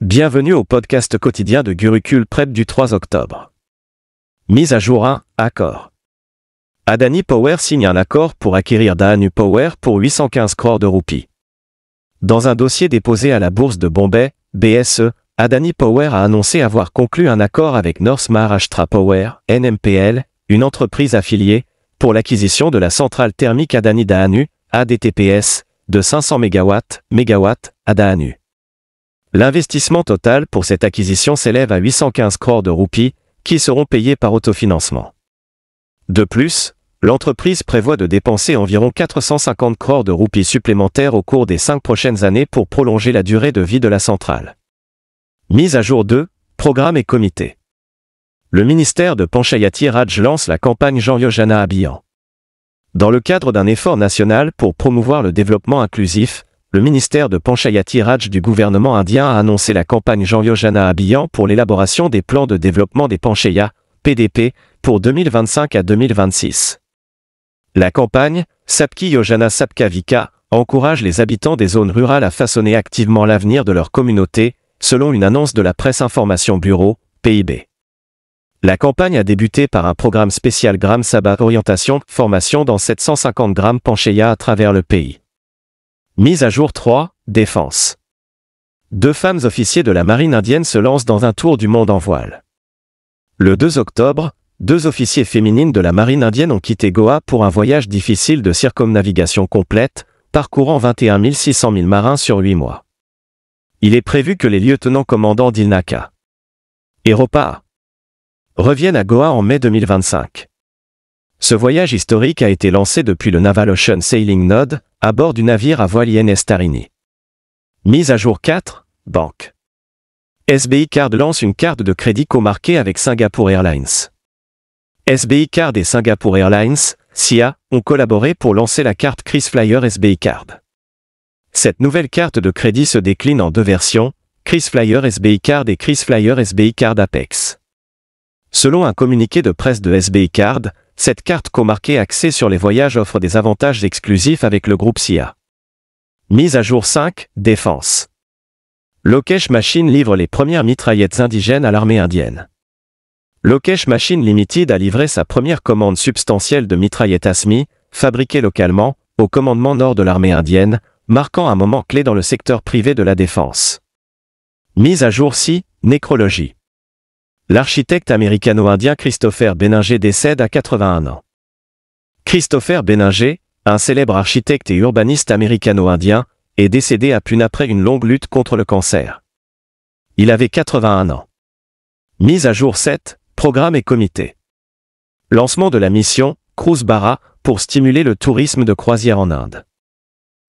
Bienvenue au podcast quotidien de Gurukul Prep du 3 octobre. Mise à jour 1, accord. Adani Power signe un accord pour acquérir Daanu Power pour 815 crores de roupies. Dans un dossier déposé à la bourse de Bombay, BSE, Adani Power a annoncé avoir conclu un accord avec North Maharashtra Power, NMPL, une entreprise affiliée, pour l'acquisition de la centrale thermique Adani Daanu, ADTPS, de 500 MW, MW, à Daanu. L'investissement total pour cette acquisition s'élève à 815 crores de roupies, qui seront payés par autofinancement. De plus, l'entreprise prévoit de dépenser environ 450 crores de roupies supplémentaires au cours des cinq prochaines années pour prolonger la durée de vie de la centrale. Mise à jour 2, programme et comité. Le ministère de Panchayati Raj lance la campagne Jean Yojana Habillant. Dans le cadre d'un effort national pour promouvoir le développement inclusif, le ministère de Panchayati Raj du gouvernement indien a annoncé la campagne Jean Yojana Abhiyan pour l'élaboration des plans de développement des Panchayas, PDP, pour 2025 à 2026. La campagne, Sapki Yojana Sapka Vika, encourage les habitants des zones rurales à façonner activement l'avenir de leur communauté, selon une annonce de la presse information bureau, PIB. La campagne a débuté par un programme spécial Gram Sabha Orientation Formation dans 750 grammes Panchaya à travers le pays. Mise à jour 3, Défense. Deux femmes officiers de la marine indienne se lancent dans un tour du monde en voile. Le 2 octobre, deux officiers féminines de la marine indienne ont quitté Goa pour un voyage difficile de circumnavigation complète, parcourant 21 600 000 marins sur 8 mois. Il est prévu que les lieutenants-commandants d'Ilnaka et Ropa reviennent à Goa en mai 2025. Ce voyage historique a été lancé depuis le Naval Ocean Sailing Node, à bord du navire à voile INS Tarini. Mise à jour 4, Banque. SBI Card lance une carte de crédit co-marquée avec Singapore Airlines. SBI Card et Singapore Airlines, SIA, ont collaboré pour lancer la carte KrisFlyer SBI Card. Cette nouvelle carte de crédit se décline en deux versions, KrisFlyer SBI Card et KrisFlyer SBI Card Apex. Selon un communiqué de presse de SBI Card, cette carte comarquée axée sur les voyages offre des avantages exclusifs avec le groupe SIA. Mise à jour 5, Défense. Lokesh Machine livre les premières mitraillettes indigènes à l'armée indienne. Lokesh Machine Limited a livré sa première commande substantielle de mitraillettes ASMI, fabriquées localement, au commandement nord de l'armée indienne, marquant un moment clé dans le secteur privé de la défense. Mise à jour 6, Nécrologie l'architecte américano-indien Christopher Béninger décède à 81 ans. Christopher Béninger, un célèbre architecte et urbaniste américano-indien, est décédé à Pune après une longue lutte contre le cancer. Il avait 81 ans. Mise à jour 7, programme et comité. Lancement de la mission, Cruise Bara, pour stimuler le tourisme de croisière en Inde.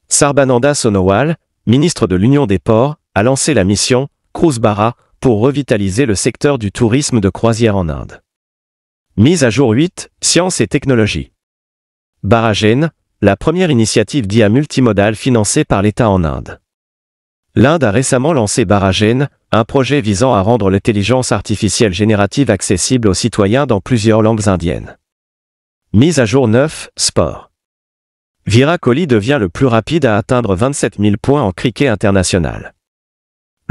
Sarbananda Sonowal, ministre de l'Union des ports, a lancé la mission, Cruise Bara, pour revitaliser le secteur du tourisme de croisière en Inde. Mise à jour 8, Sciences et technologies. Baragen, la première initiative d'IA multimodale financée par l'État en Inde. L'Inde a récemment lancé Baragen, un projet visant à rendre l'intelligence artificielle générative accessible aux citoyens dans plusieurs langues indiennes. Mise à jour 9, Sport. Virat Kohli devient le plus rapide à atteindre 27 000 points en cricket international.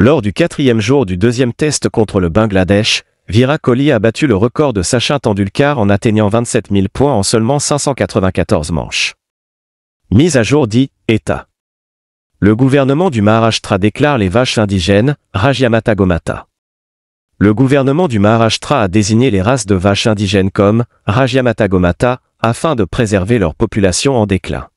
Lors du quatrième jour du deuxième test contre le Bangladesh, Virat Kohli a battu le record de Sachin Tendulkar en atteignant 27 000 points en seulement 594 manches. Mise à jour dit État. Le gouvernement du Maharashtra déclare les vaches indigènes, Rajyamata Gomata. Le gouvernement du Maharashtra a désigné les races de vaches indigènes comme Rajyamata Gomata afin de préserver leur population en déclin.